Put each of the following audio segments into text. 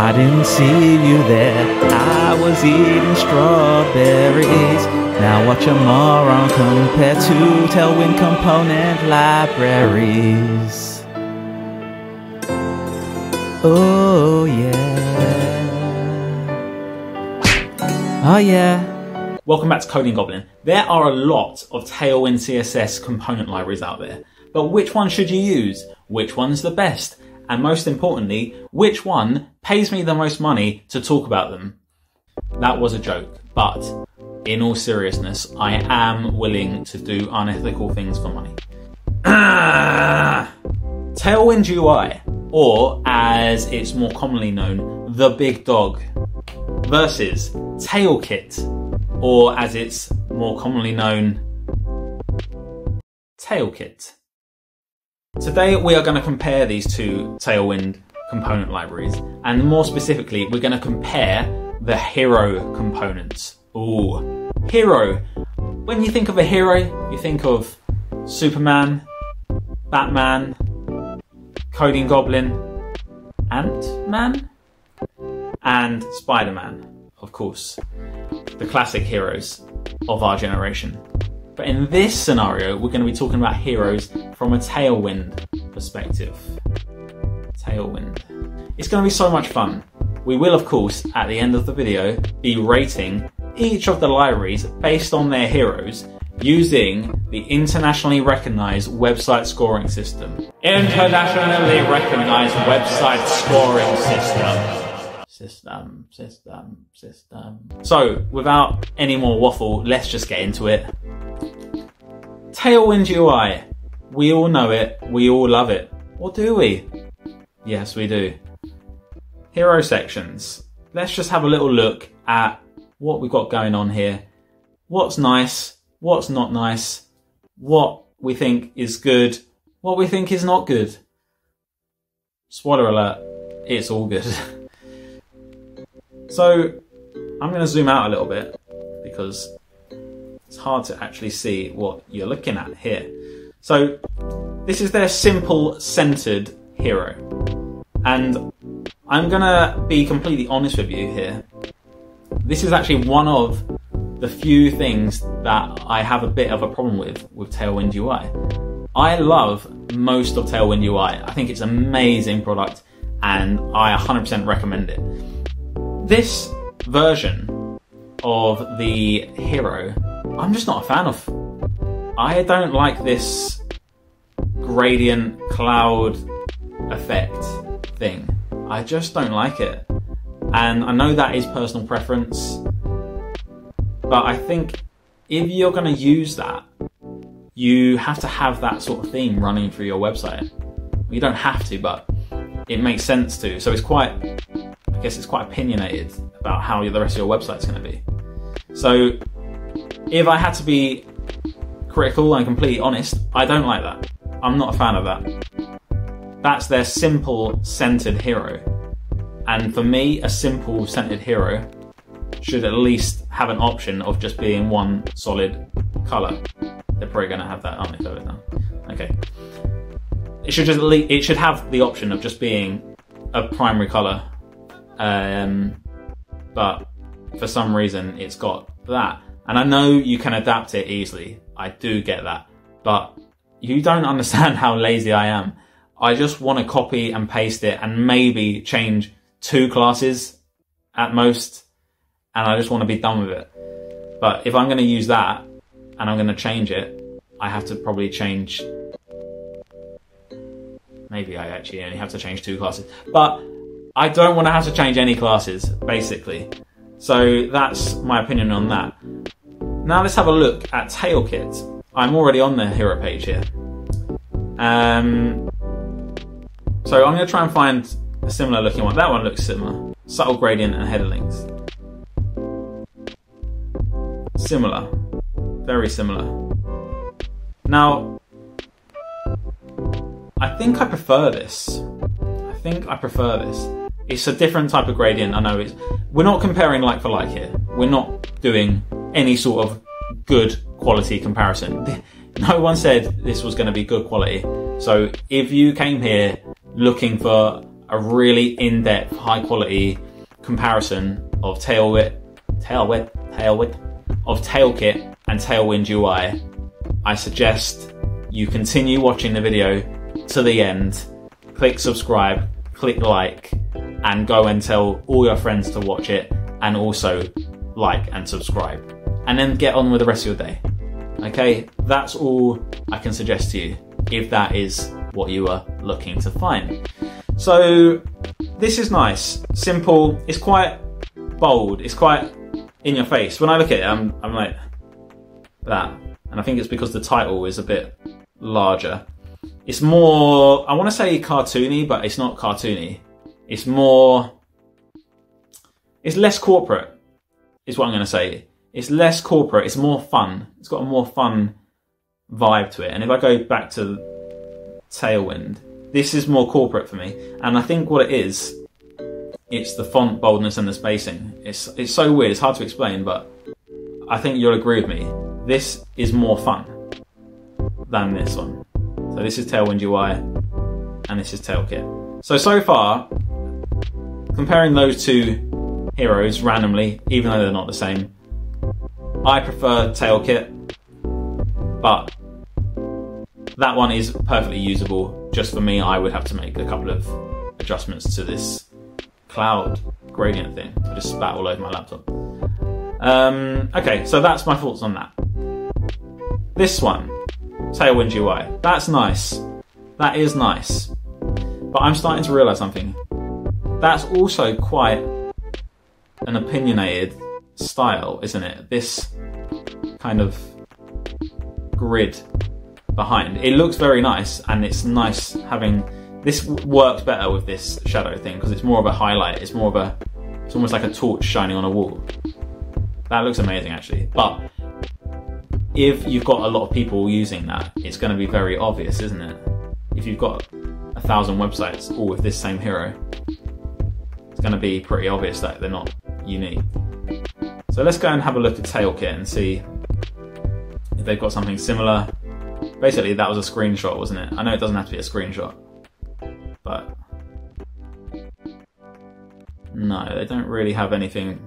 I didn't see you there. I was eating strawberries. Now watch a moron compare two Tailwind component libraries. Oh yeah. Oh yeah. Welcome back to Coding Goblin. There are a lot of Tailwind CSS component libraries out there, but which one should you use? Which one's the best? And most importantly, which one pays me the most money to talk about them? That was a joke, but in all seriousness, I am willing to do unethical things for money. Tailwind UI, or as it's more commonly known, the big dog, versus Tailkit, or as it's more commonly known, Tailkit. Today we are going to compare these two Tailwind component libraries, and more specifically, we're going to compare the hero components. Ooh, hero. When you think of a hero, you think of Superman, Batman, Coding Goblin, Ant-Man, and Spider-Man, of course. The classic heroes of our generation. But in this scenario, we're going to be talking about heroes from a Tailwind perspective. Tailwind. It's going to be so much fun. We will, of course, at the end of the video, be rating each of the libraries based on their heroes using the internationally recognized website scoring system. Internationally recognized website scoring system. System, system, system. So, without any more waffle, let's just get into it. Tailwind UI. We all know it, we all love it. Or do we? Yes, we do. Hero sections. Let's just have a little look at what we've got going on here. What's nice, what's not nice, what we think is good, what we think is not good. Spoiler alert, it's all good. so, I'm going to zoom out a little bit because it's hard to actually see what you're looking at here. So, this is their simple centered hero. And I'm gonna be completely honest with you here. This is actually one of the few things that I have a bit of a problem with with Tailwind UI. I love most of Tailwind UI. I think it's an amazing product and I 100% recommend it. This version of the hero, I'm just not a fan of. I don't like this gradient cloud effect thing. I just don't like it. And I know that is personal preference, but I think if you're going to use that, you have to have that sort of theme running through your website. You don't have to, but it makes sense to. So it's quite, I guess it's quite opinionated about how the rest of your website's going to be. So if I had to be critical and completely honest, I don't like that. I'm not a fan of that. That's their simple centered hero. And for me, a simple centered hero should at least have an option of just being one solid color. They're probably going to have that, aren't they? Okay. It should just it should have the option of just being a primary color, um, but for some reason it's got that. And I know you can adapt it easily. I do get that, but you don't understand how lazy I am. I just want to copy and paste it and maybe change two classes at most, and I just want to be done with it. But if I'm going to use that and I'm going to change it, I have to probably change. Maybe I actually only have to change two classes, but I don't want to have to change any classes, basically. So that's my opinion on that. Now let's have a look at Tailkit. I'm already on the hero page here. Um, so I'm going to try and find a similar looking one. That one looks similar. Subtle gradient and header links. Similar. Very similar. Now, I think I prefer this. I think I prefer this. It's a different type of gradient. I know it's. We're not comparing like for like here. We're not doing any sort of good quality comparison. No one said this was going to be good quality. So if you came here looking for a really in-depth, high-quality comparison of Tailwit, Tailwit, Tailwit, of Tailkit and Tailwind UI, I suggest you continue watching the video to the end, click subscribe, click like, and go and tell all your friends to watch it, and also like and subscribe. And then get on with the rest of your day. Okay, that's all I can suggest to you if that is what you are looking to find. So, this is nice, simple, it's quite bold, it's quite in your face. When I look at it, I'm, I'm like, that. And I think it's because the title is a bit larger. It's more, I want to say cartoony, but it's not cartoony. It's more, it's less corporate, is what I'm going to say. It's less corporate, it's more fun. It's got a more fun vibe to it. And if I go back to Tailwind, this is more corporate for me. And I think what it is, it's the font boldness and the spacing. It's it's so weird. It's hard to explain, but I think you'll agree with me. This is more fun than this one. So this is Tailwind UI, and this is Tailkit. So so far, comparing those two heroes randomly, even though they're not the same, I prefer Tailkit, but that one is perfectly usable. Just for me, I would have to make a couple of adjustments to this cloud gradient thing. I just spat all over my laptop. Um, okay, so that's my thoughts on that. This one, Tailwind UI. That's nice. That is nice. But I'm starting to realise something. That's also quite an opinionated style, isn't it? This kind of grid behind. It looks very nice, and it's nice having this works better with this shadow thing because it's more of a highlight. It's more of a, it's almost like a torch shining on a wall. That looks amazing actually. But if you've got a lot of people using that, it's going to be very obvious, isn't it? If you've got a thousand websites all with this same hero, it's going to be pretty obvious that they're not unique. So let's go and have a look at Tailkit and see if they've got something similar. Basically, that was a screenshot, wasn't it? I know it doesn't have to be a screenshot, but no, they don't really have anything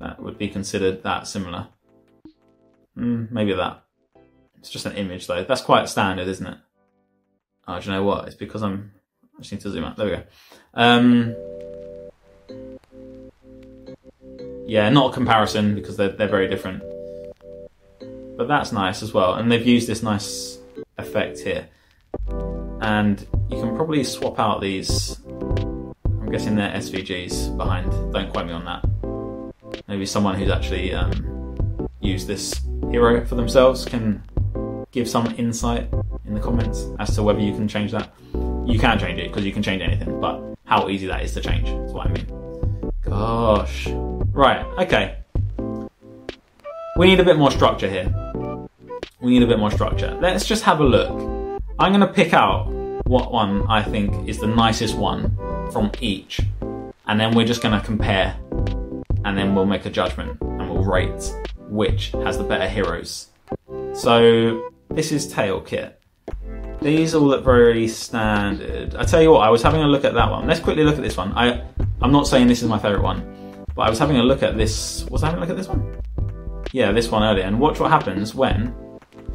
that would be considered that similar. Mm, maybe that. It's just an image though. That's quite standard, isn't it? Oh, do you know what? It's because I'm. I just need to zoom out. There we go. Um, yeah, not a comparison because they're they're very different. But that's nice as well, and they've used this nice effect here. And you can probably swap out these. I'm guessing they're SVGs behind. Don't quote me on that maybe someone who's actually um, used this hero for themselves can give some insight in the comments as to whether you can change that. You can change it because you can change anything, but how easy that is to change is what I mean. Gosh. Right, okay. We need a bit more structure here. We need a bit more structure. Let's just have a look. I'm going to pick out what one I think is the nicest one from each, and then we're just going to compare and then we'll make a judgment and we'll rate which has the better heroes. So this is Tail Kit. These all look very standard. I tell you what, I was having a look at that one. Let's quickly look at this one. I I'm not saying this is my favourite one, but I was having a look at this. Was I having a look at this one? Yeah, this one earlier. And watch what happens when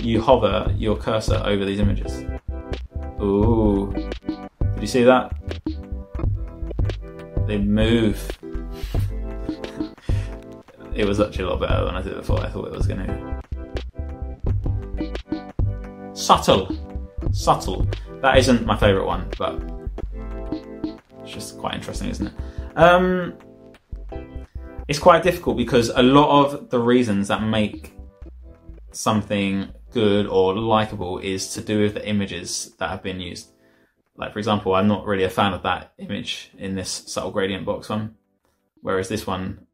you hover your cursor over these images. Ooh, did you see that? They move it was actually a lot better than I did before. I thought it was going to. Subtle. Subtle. That isn't my favourite one, but it's just quite interesting, isn't it? Um, it's quite difficult because a lot of the reasons that make something good or likable is to do with the images that have been used. Like, for example, I'm not really a fan of that image in this subtle gradient box one, whereas this one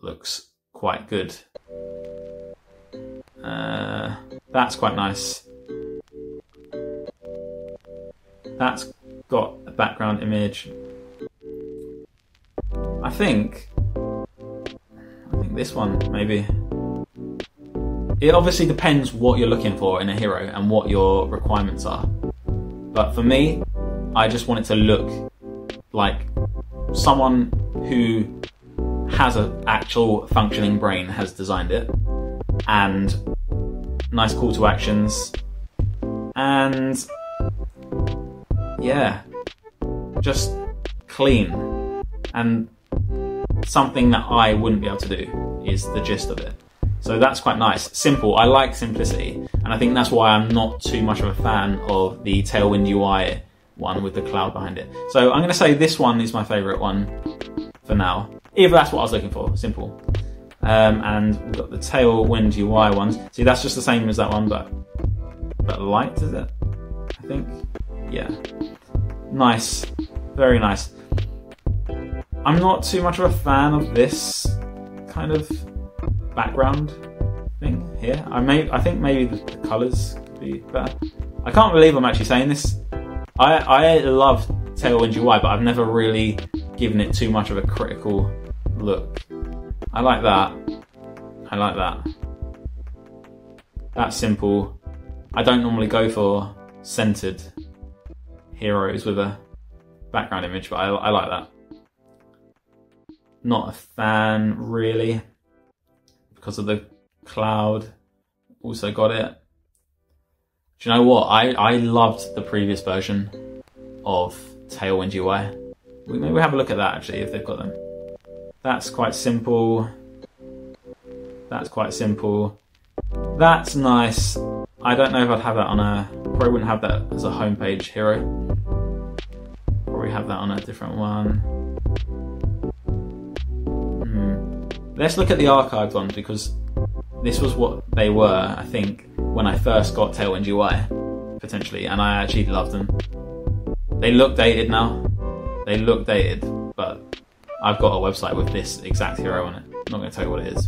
looks quite good. Uh, that's quite nice. That's got a background image. I think. I think this one maybe. It obviously depends what you're looking for in a hero and what your requirements are. But for me, I just want it to look like someone who has an actual functioning brain has designed it, and nice call to actions, and yeah, just clean and something that I wouldn't be able to do is the gist of it. So that's quite nice. Simple. I like simplicity, and I think that's why I'm not too much of a fan of the Tailwind UI one with the cloud behind it. So I'm going to say this one is my favourite one for now. If that's what I was looking for, simple. Um, and we've got the Tailwind UI ones. See, that's just the same as that one, but but light, is it? I think. Yeah. Nice. Very nice. I'm not too much of a fan of this kind of background thing here. I may, I think maybe the, the colours could be better. I can't believe I'm actually saying this. I, I love Tailwind UI, but I've never really given it too much of a critical look. I like that. I like that. That's simple. I don't normally go for centered heroes with a background image, but I, I like that. Not a fan really because of the cloud. Also got it. Do you know what? I, I loved the previous version of Tailwind UI. We maybe have a look at that actually if they've got them. That's quite simple. That's quite simple. That's nice. I don't know if I'd have that on a. Probably wouldn't have that as a homepage hero. Probably have that on a different one. Hmm. Let's look at the archived ones because this was what they were, I think, when I first got Tailwind UI, potentially, and I actually loved them. They look dated now. They look dated, but I've got a website with this exact hero on it. I'm not going to tell you what it is.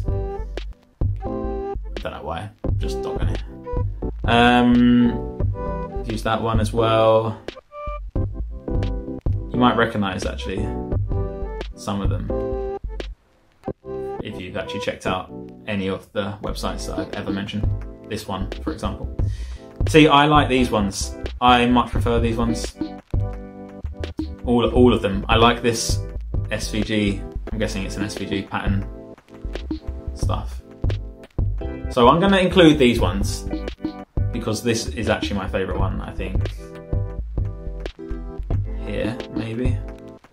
Don't know why. I'm just not to. Um, use that one as well. You might recognise actually some of them if you've actually checked out any of the websites that I've ever mentioned. This one, for example. See, I like these ones. I much prefer these ones. All, all of them. I like this SVG. I'm guessing it's an SVG pattern stuff. So I'm going to include these ones because this is actually my favourite one, I think. Here, maybe.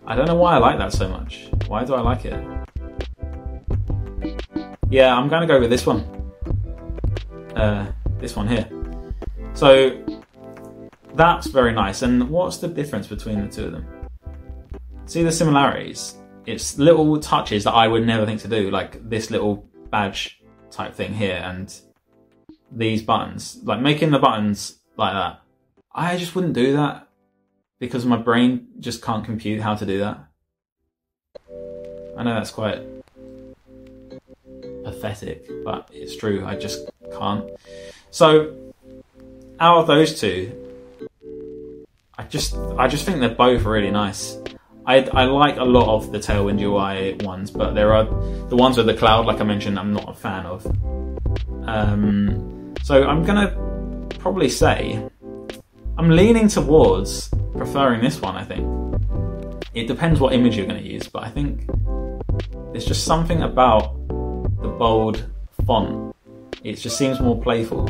I don't know why I like that so much. Why do I like it? Yeah, I'm to go with this one. Uh, this one here. So that's very nice. And what's the difference between the two of them? See the similarities? It's little touches that I would never think to do, like this little badge type thing here and these buttons. Like making the buttons like that. I just wouldn't do that because my brain just can't compute how to do that. I know that's quite pathetic, but it's true. I just can't. So, out of those two, I just I just think they're both really nice. I, I like a lot of the Tailwind UI ones, but there are the ones with the cloud, like I mentioned, I'm not a fan of. Um, so I'm gonna probably say I'm leaning towards preferring this one. I think it depends what image you're to use, but I think there's just something about the bold font. It just seems more playful.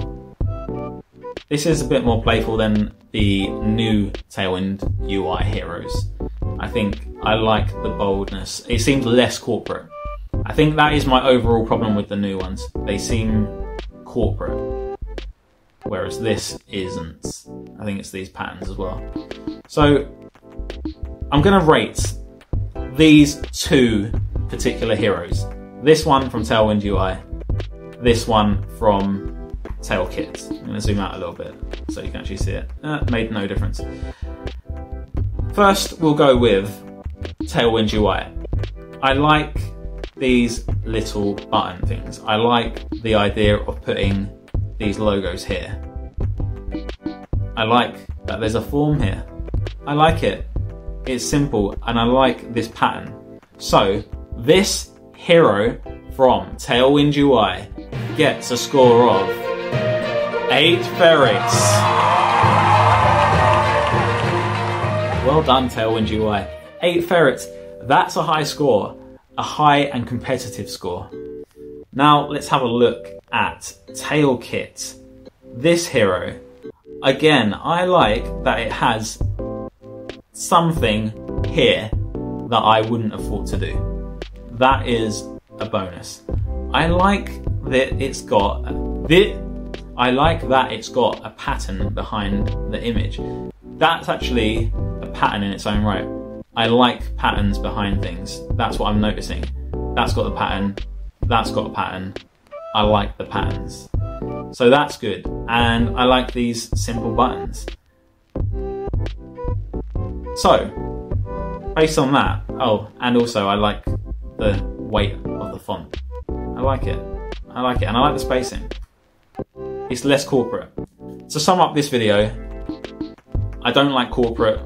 This is a bit more playful than the new Tailwind UI heroes. I think I like the boldness. It seems less corporate. I think that is my overall problem with the new ones. They seem corporate, whereas this isn't. I think it's these patterns as well. So I'm going to rate these two particular heroes this one from Tailwind UI, this one from Tailkit. I'm going to zoom out a little bit so you can actually see it. Uh, made no difference. First, we'll go with Tailwind UI. I like these little button things. I like the idea of putting these logos here. I like that there's a form here. I like it. It's simple and I like this pattern. So, this hero from Tailwind UI gets a score of 8 ferrets. Well done, Tailwind UI. Eight ferrets. That's a high score, a high and competitive score. Now let's have a look at Tail Kit. This hero. Again, I like that it has something here that I wouldn't have thought to do. That is a bonus. I like that it's got the I like that it's got a pattern behind the image. That's actually a pattern in its own right. I like patterns behind things. That's what I'm noticing. That's got a pattern. That's got a pattern. I like the patterns. So that's good. And I like these simple buttons. So, based on that, oh, and also I like the weight of the font. I like it. I like it, and I like the spacing. It's less corporate. To sum up this video, I don't like corporate,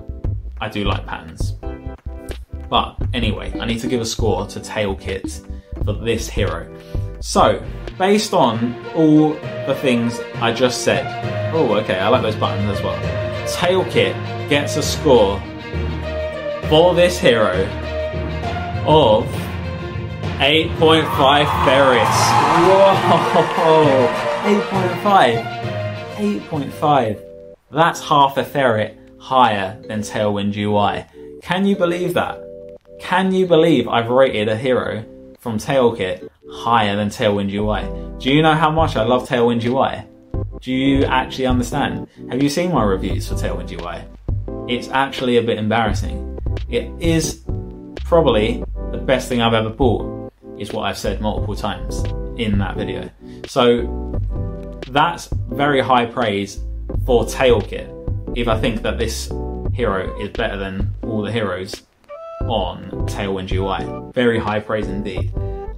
I do like patterns. But anyway, I need to give a score to Tail Kit for this hero. So, based on all the things I just said, oh, okay, I like those buttons as well. Tail Kit gets a score for this hero of 8.5 ferrets. Whoa! 8.5. 8.5. That's half a ferret higher than Tailwind UI. Can you believe that? Can you believe I've rated a hero from Tailkit higher than Tailwind UI? Do you know how much I love Tailwind UI? Do you actually understand? Have you seen my reviews for Tailwind UI? It's actually a bit embarrassing. It is probably the best thing I've ever bought, is what I've said multiple times in that video. So that's very high praise for Tailkit if I think that this hero is better than all the heroes on Tailwind UI. Very high praise indeed.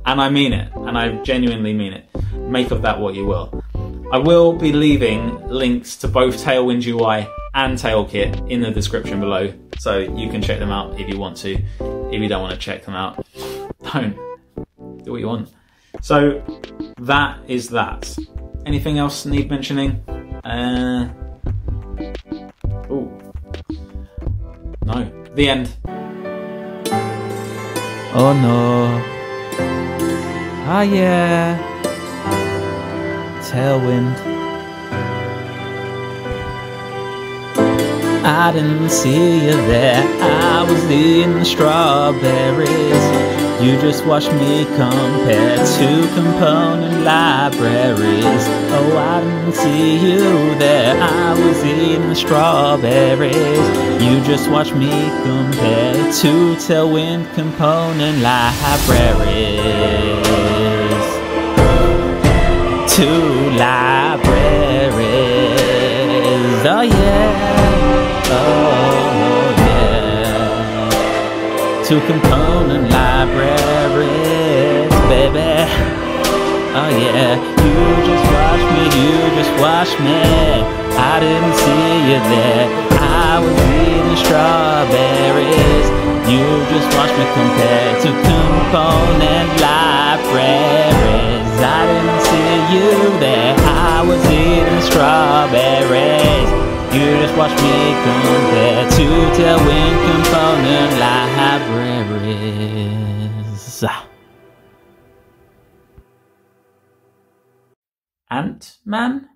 And I mean it, and I genuinely mean it. Make of that what you will. I will be leaving links to both Tailwind UI and Tailkit in the description below, so you can check them out if you want to. If you don't want to check them out, don't. Do what you want. So that is that. Anything else need mentioning? Uh, oh, no. The end. Oh no. Ah yeah. Tailwind. I didn't see you there. I was eating strawberries. You just watched me compare two component libraries. Oh, I didn't see you there. I was eating strawberries. You just watched me compare two Tailwind component libraries. Two libraries. Oh yeah. Oh yeah. Two component libraries, baby. Oh yeah, you just watch me, you just watch me. I didn't see you there. I was eating strawberries. You just watch me compare two component libraries. I didn't see you there. I was eating strawberries. You just watch me compare two Tailwind component libraries. Ant-Man?